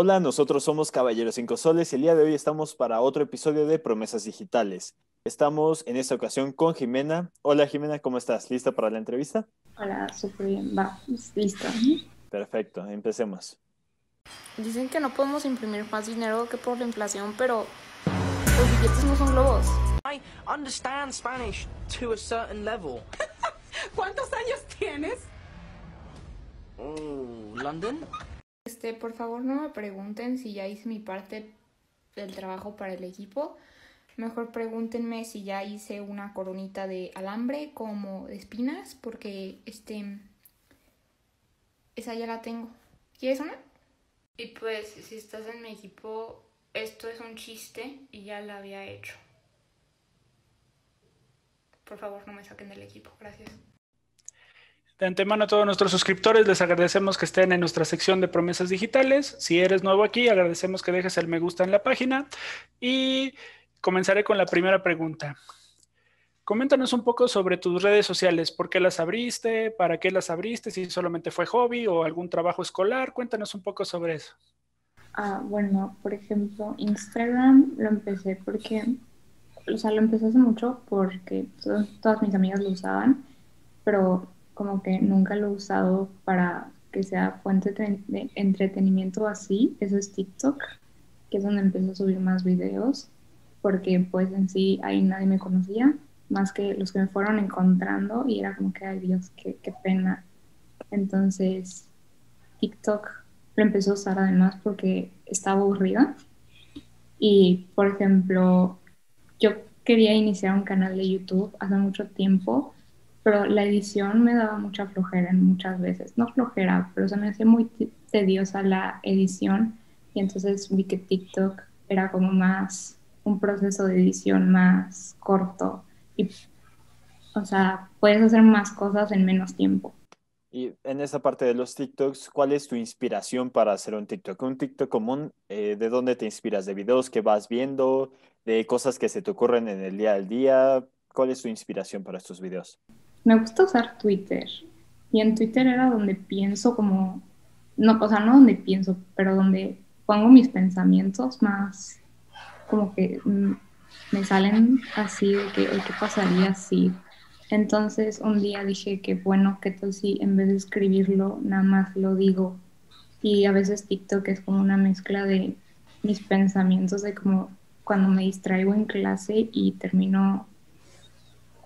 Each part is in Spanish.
Hola, nosotros somos Caballeros 5 Soles y el día de hoy estamos para otro episodio de Promesas Digitales. Estamos en esta ocasión con Jimena. Hola Jimena, ¿cómo estás? ¿Lista para la entrevista? Hola, súper bien. Va, lista. Perfecto, empecemos. Dicen que no podemos imprimir más dinero que por la inflación, pero los billetes no son globos. I understand Spanish to a certain level. ¿Cuántos años tienes? Oh, London? Este, por favor, no me pregunten si ya hice mi parte del trabajo para el equipo. Mejor pregúntenme si ya hice una coronita de alambre como de espinas, porque este esa ya la tengo. ¿Quieres una? Y pues, si estás en mi equipo, esto es un chiste y ya la había hecho. Por favor, no me saquen del equipo. Gracias. De antemano a todos nuestros suscriptores les agradecemos que estén en nuestra sección de promesas digitales. Si eres nuevo aquí, agradecemos que dejes el me gusta en la página y comenzaré con la primera pregunta. Coméntanos un poco sobre tus redes sociales, por qué las abriste, para qué las abriste, si solamente fue hobby o algún trabajo escolar. Cuéntanos un poco sobre eso. Ah, bueno, por ejemplo, Instagram lo empecé porque, o sea, lo empecé hace mucho porque todas mis amigas lo usaban, pero como que nunca lo he usado para que sea fuente de entretenimiento así. Eso es TikTok, que es donde empecé a subir más videos, porque pues en sí ahí nadie me conocía, más que los que me fueron encontrando y era como que, ay Dios, qué, qué pena. Entonces, TikTok lo empecé a usar además porque estaba aburrida. Y, por ejemplo, yo quería iniciar un canal de YouTube hace mucho tiempo, pero la edición me daba mucha flojera en muchas veces. No flojera, pero se me hacía muy tediosa la edición y entonces vi que TikTok era como más un proceso de edición más corto y, o sea, puedes hacer más cosas en menos tiempo. Y en esa parte de los TikToks, ¿cuál es tu inspiración para hacer un TikTok? Un TikTok común, eh, ¿de dónde te inspiras? ¿De videos que vas viendo? ¿De cosas que se te ocurren en el día al día? ¿Cuál es tu inspiración para estos videos? Me gusta usar Twitter. Y en Twitter era donde pienso como, no, o sea, no donde pienso, pero donde pongo mis pensamientos más, como que mm, me salen así de que, ¿qué pasaría si? Entonces un día dije que bueno, que tal si en vez de escribirlo, nada más lo digo. Y a veces TikTok es como una mezcla de mis pensamientos, de como cuando me distraigo en clase y termino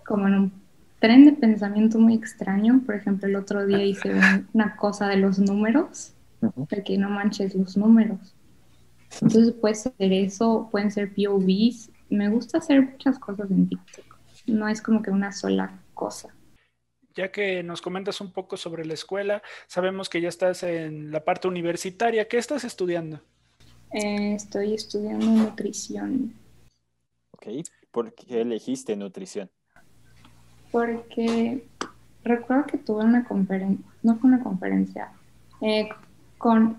como en un tren de pensamiento muy extraño. Por ejemplo, el otro día hice una cosa de los números, de que no manches los números. Entonces puede ser eso, pueden ser POVs. Me gusta hacer muchas cosas en TikTok. No es como que una sola cosa. Ya que nos comentas un poco sobre la escuela, sabemos que ya estás en la parte universitaria. ¿Qué estás estudiando? Eh, estoy estudiando nutrición. Ok, ¿por qué elegiste nutrición? Porque recuerdo que tuve una conferencia, no fue una conferencia, eh, con,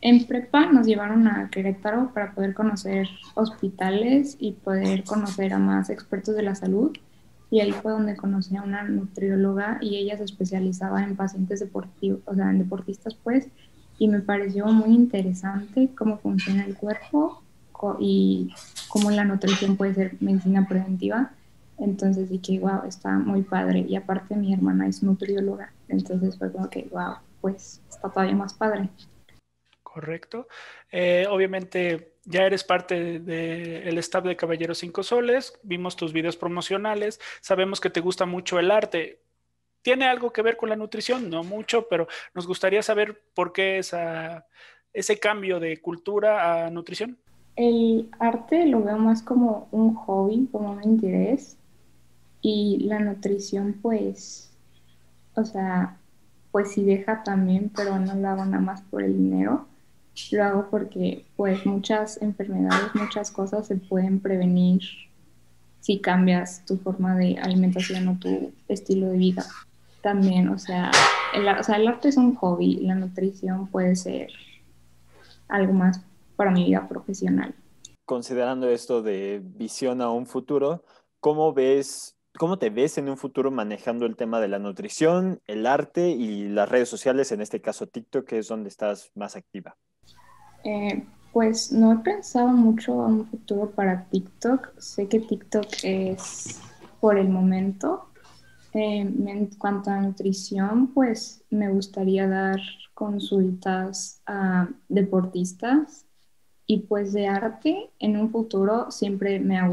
en prepa nos llevaron a Querétaro para poder conocer hospitales y poder conocer a más expertos de la salud. Y ahí fue donde conocí a una nutrióloga y ella se especializaba en pacientes deportivos, o sea, en deportistas pues, y me pareció muy interesante cómo funciona el cuerpo y cómo la nutrición puede ser medicina preventiva. Entonces dije, wow, está muy padre. Y aparte mi hermana es nutrióloga. Entonces fue como que, wow, pues está todavía más padre. Correcto. Eh, obviamente ya eres parte del staff de Caballeros Cinco Soles. Vimos tus videos promocionales. Sabemos que te gusta mucho el arte. ¿Tiene algo que ver con la nutrición? No mucho, pero nos gustaría saber por qué esa, ese cambio de cultura a nutrición. El arte lo veo más como un hobby, como un interés y la nutrición, pues, o sea, pues sí deja también, pero no lo hago nada más por el dinero. Lo hago porque, pues, muchas enfermedades, muchas cosas se pueden prevenir si cambias tu forma de alimentación o tu estilo de vida. También, o sea, el, o sea, el arte es un hobby, la nutrición puede ser algo más para mi vida profesional. Considerando esto de visión a un futuro, ¿cómo ves ¿Cómo te ves en un futuro manejando el tema de la nutrición, el arte y las redes sociales, en este caso TikTok, que es donde estás más activa? Eh, pues no he pensado mucho en un futuro para TikTok. Sé que TikTok es por el momento. Eh, en cuanto a nutrición, pues me gustaría dar consultas a deportistas y pues de arte en un futuro siempre me ha,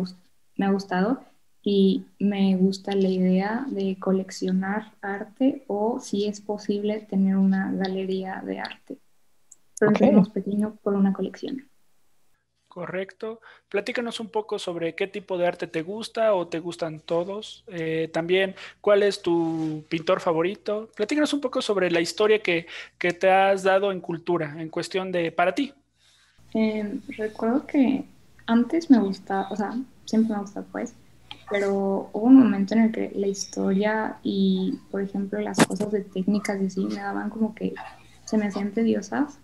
me ha gustado y me gusta la idea de coleccionar arte o si es posible tener una galería de arte. Pero okay. más pequeño por una colección. Correcto. Platícanos un poco sobre qué tipo de arte te gusta o te gustan todos. Eh, también, ¿cuál es tu pintor favorito? Platícanos un poco sobre la historia que, que te has dado en cultura, en cuestión de para ti. Eh, recuerdo que antes me gustaba, o sea, siempre me gusta pues, pero hubo un momento en el que la historia y, por ejemplo, las cosas de técnicas y así me daban como que se me hacían tediosas,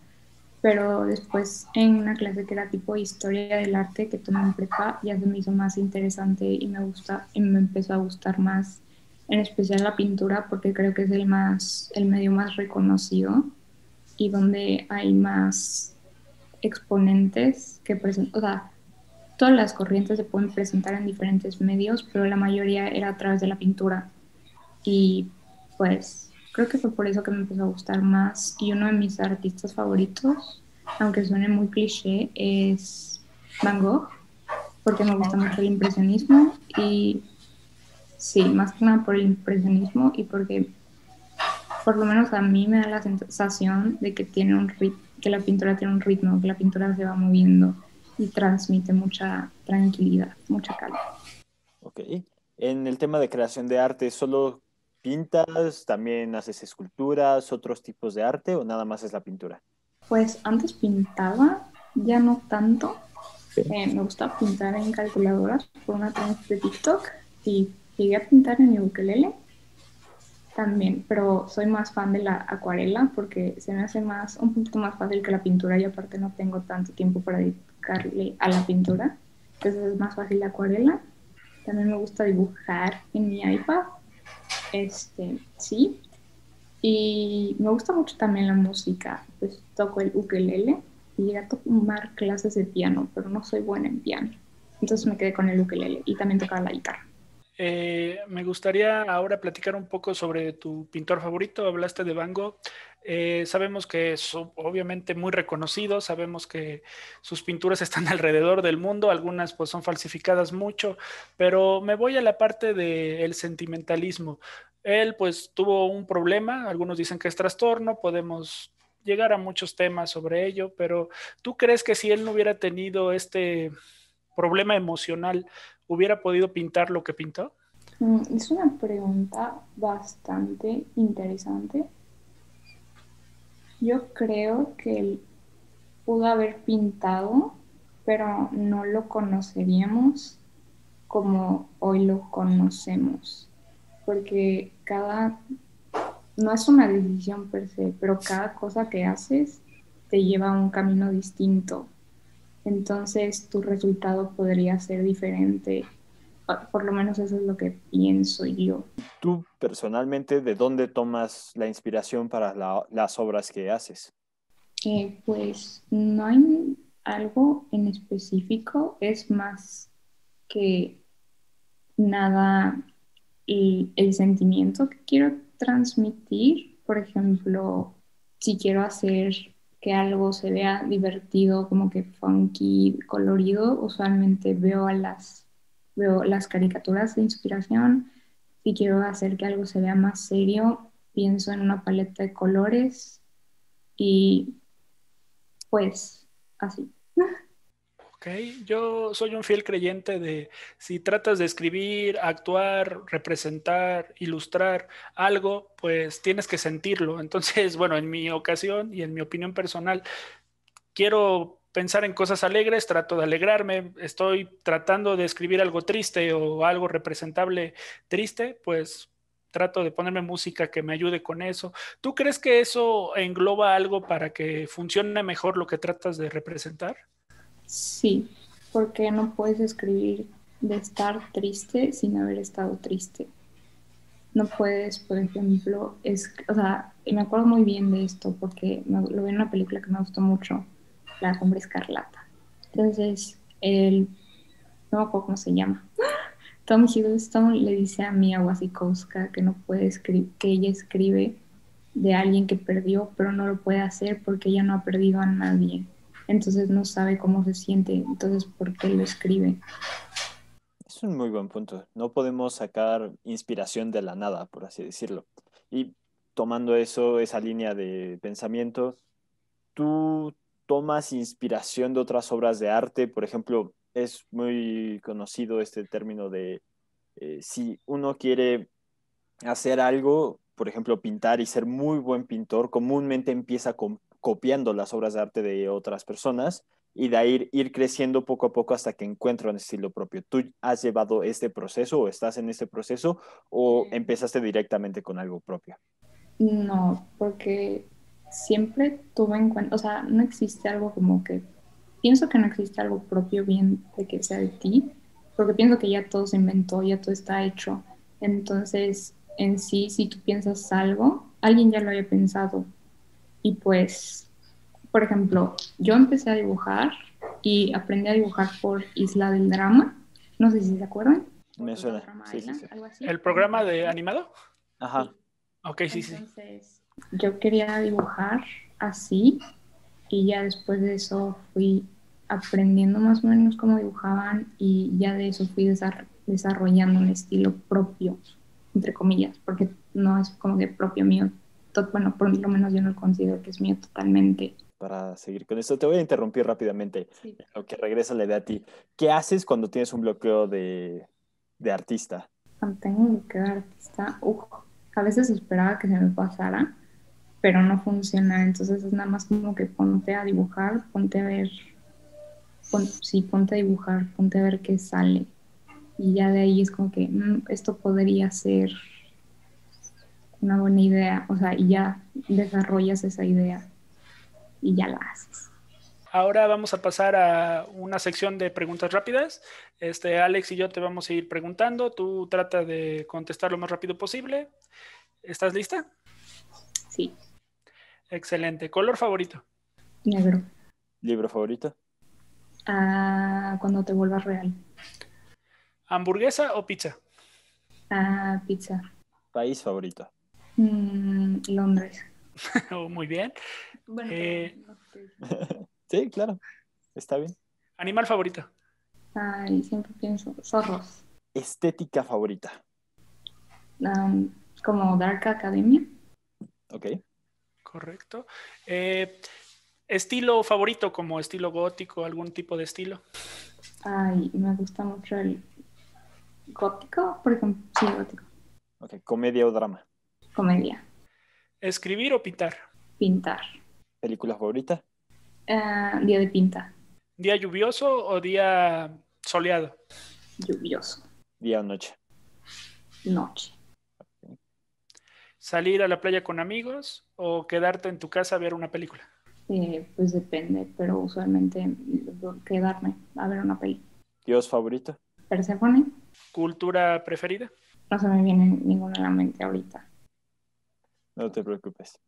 pero después en una clase que era tipo historia del arte que tomé en prepa ya se me hizo más interesante y me gusta y me empezó a gustar más, en especial la pintura porque creo que es el más el medio más reconocido y donde hay más exponentes que presentan, o sea, todas las corrientes se pueden presentar en diferentes medios, pero la mayoría era a través de la pintura. Y pues creo que fue por eso que me empezó a gustar más. Y uno de mis artistas favoritos, aunque suene muy cliché, es Van Gogh, porque me gusta mucho el impresionismo. Y sí, más que nada por el impresionismo y porque por lo menos a mí me da la sensación de que tiene un que la pintura tiene un ritmo, que la pintura se va moviendo y transmite mucha tranquilidad, mucha calma. Ok. En el tema de creación de arte, ¿solo pintas? ¿También haces esculturas, otros tipos de arte o nada más es la pintura? Pues antes pintaba, ya no tanto. Eh, me gusta pintar en calculadoras por una trans de TikTok y llegué a pintar en mi ukelele también, pero soy más fan de la acuarela porque se me hace más, un poquito más fácil que la pintura y aparte no tengo tanto tiempo para dedicarle a la pintura. Entonces es más fácil la acuarela. También me gusta dibujar en mi iPad. Este, sí. Y me gusta mucho también la música. Pues toco el ukelele y llegué a tomar clases de piano, pero no soy buena en piano. Entonces me quedé con el ukelele y también tocaba la guitarra. Eh, me gustaría ahora platicar un poco sobre tu pintor favorito. Hablaste de Van Gogh. Eh, sabemos que es obviamente muy reconocido, sabemos que sus pinturas están alrededor del mundo, algunas pues son falsificadas mucho, pero me voy a la parte del sentimentalismo. Él pues tuvo un problema, algunos dicen que es trastorno, podemos llegar a muchos temas sobre ello, pero ¿tú crees que si él no hubiera tenido este problema emocional, hubiera podido pintar lo que pintó? Mm, es una pregunta bastante interesante. Yo creo que él pudo haber pintado, pero no lo conoceríamos como hoy lo conocemos, porque cada, no es una decisión per se, pero cada cosa que haces te lleva a un camino distinto entonces tu resultado podría ser diferente. Por lo menos eso es lo que pienso yo. Tú personalmente, ¿de dónde tomas la inspiración para las obras que haces? Eh, pues no hay algo en específico, es más que nada el, el sentimiento que quiero transmitir. Por ejemplo, si quiero hacer que algo se vea divertido, como que funky, colorido, usualmente veo las, veo las caricaturas de inspiración. Si quiero hacer que algo se vea más serio, pienso en una paleta de colores y pues así. Ok, yo soy un fiel creyente de si tratas de escribir, actuar, representar, ilustrar algo, pues tienes que sentirlo. Entonces, bueno, en mi ocasión y en mi opinión personal, quiero pensar en cosas alegres, trato de alegrarme, estoy tratando de escribir algo triste o algo representable triste, pues trato de ponerme música que me ayude con eso. ¿Tú crees que eso engloba algo para que funcione mejor lo que tratas de representar? Sí, porque no puedes escribir de estar triste sin haber estado triste. No puedes, por ejemplo, es, o sea, me acuerdo muy bien de esto porque lo vi en una película que me gustó mucho. la Hombre Escarlata. Entonces, el, no me acuerdo cómo se llama, Tom Hiddleston le dice a Mia Wasikowska que no puede escribir, que ella escribe de alguien que perdió, pero no lo puede hacer porque ella no ha perdido a nadie. Entonces no sabe cómo se siente, entonces ¿por qué lo escribe? Es un muy buen punto. No podemos sacar inspiración de la nada, por así decirlo. Y tomando eso, esa línea de pensamiento, ¿tú tomas inspiración de otras obras de arte? Por ejemplo, es muy conocido este término de eh, si uno quiere hacer algo, por ejemplo, pintar y ser muy buen pintor, comúnmente empieza copiando las obras de arte de otras personas y de ahí ir creciendo poco a poco hasta que encuentra un estilo propio. ¿Tú has llevado este proceso o estás en este proceso o empezaste directamente con algo propio? No, porque siempre tuve en cuenta, o sea, no existe algo como que, pienso que no existe algo propio bien de que sea de ti, porque pienso que ya todo se inventó, ya todo está hecho. Entonces, en sí, si tú piensas algo, alguien ya lo había pensado. Y pues, por ejemplo, yo empecé a dibujar y aprendí a dibujar por Isla del Drama. No sé si se acuerdan. Me suena. Sí, sí, sí. ¿El programa de animado? Ajá. Ok, sí, sí. Entonces, yo quería dibujar así y ya después de eso fui aprendiendo más o menos cómo dibujaban y ya de eso fui desarrollando un estilo propio entre comillas, porque no es como que propio mío. Bueno, por lo menos yo no considero que es mío totalmente. Para seguir con esto, te voy a interrumpir rápidamente, lo que regresa la idea a ti. ¿Qué haces cuando tienes un bloqueo de, de artista? Cuando tengo un bloqueo de artista, a veces esperaba que se me pasara, pero no funciona. Entonces es nada más como que ponte a dibujar, ponte a ver, sí, ponte a dibujar, ponte a ver qué sale y ya de ahí es como que mm, esto podría ser una buena idea, o sea, y ya desarrollas esa idea y ya la haces. Ahora vamos a pasar a una sección de preguntas rápidas. Este, Alex y yo te vamos a ir preguntando. Tú trata de contestar lo más rápido posible. ¿Estás lista? Sí. Excelente. ¿Color favorito? Negro. ¿Libro favorito? Ah, cuando te vuelvas real. ¿Hamburguesa o pizza? Ah, pizza. ¿País favorito? Mm, Londres. Oh, muy bien. Eh, sí, claro. Está bien. ¿Animal favorito? Ay, siempre pienso, zorros. ¿Estética favorita? como Dark Academia. Ok. Correcto. Eh, ¿Estilo favorito como estilo gótico, algún tipo de estilo? Ay, me gusta mucho el gótico, por ejemplo. Sí, gótico. Ok, comedia o drama. Comedia. ¿Escribir o pintar? Pintar. ¿Película favorita? Ah, día de pinta. ¿Día lluvioso o día soleado? Lluvioso. ¿Día o noche? Noche. ¿Salir a la playa con amigos o quedarte en tu casa a ver una película? Eh, pues depende, pero usualmente quedarme a ver una película. ¿Dios favorito? Persephone. ¿Cultura preferida? No se me viene ninguna a la mente ahorita. No te preocupes.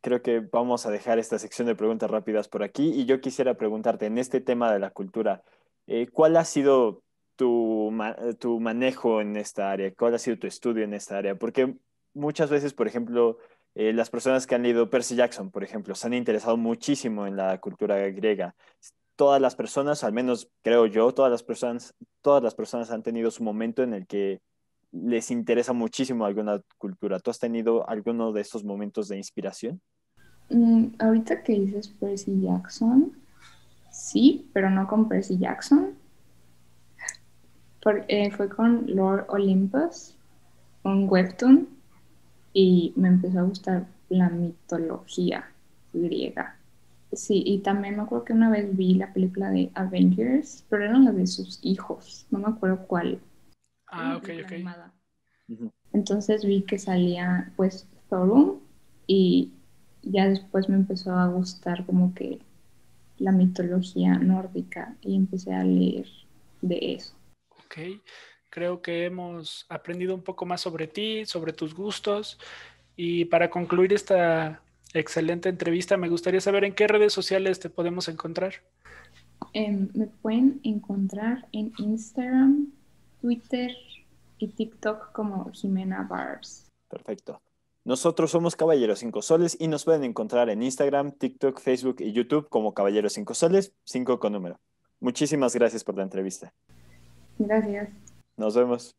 Creo que vamos a dejar esta sección de preguntas rápidas por aquí y yo quisiera preguntarte en este tema de la cultura, eh, ¿cuál ha sido tu, tu manejo en esta área? ¿Cuál ha sido tu estudio en esta área? Porque muchas veces, por ejemplo, eh, las personas que han leído Percy Jackson, por ejemplo, se han interesado muchísimo en la cultura griega. Todas las personas, al menos creo yo, todas las personas, todas las personas han tenido su momento en el que les interesa muchísimo alguna cultura. ¿Tú has tenido alguno de estos momentos de inspiración? Mm, ahorita que dices Percy Jackson, sí, pero no con Percy Jackson. Eh, fue con Lord Olympus, un webtoon y me empezó a gustar la mitología griega. Sí, y también me acuerdo que una vez vi la película de Avengers, pero eran las de sus hijos, no me acuerdo cuál. Ah, ok, ok. Entonces vi que salía pues Thorum y ya después me empezó a gustar como que la mitología nórdica y empecé a leer de eso. Ok. Creo que hemos aprendido un poco más sobre ti, sobre tus gustos. Y para concluir esta, Excelente entrevista. Me gustaría saber en qué redes sociales te podemos encontrar. Em, me pueden encontrar en Instagram, Twitter y TikTok como Jimena Barbs. Perfecto. Nosotros somos Caballeros 5 Soles y nos pueden encontrar en Instagram, TikTok, Facebook y YouTube como Caballeros 5 Soles, 5 con número. Muchísimas gracias por la entrevista. Gracias. Nos vemos.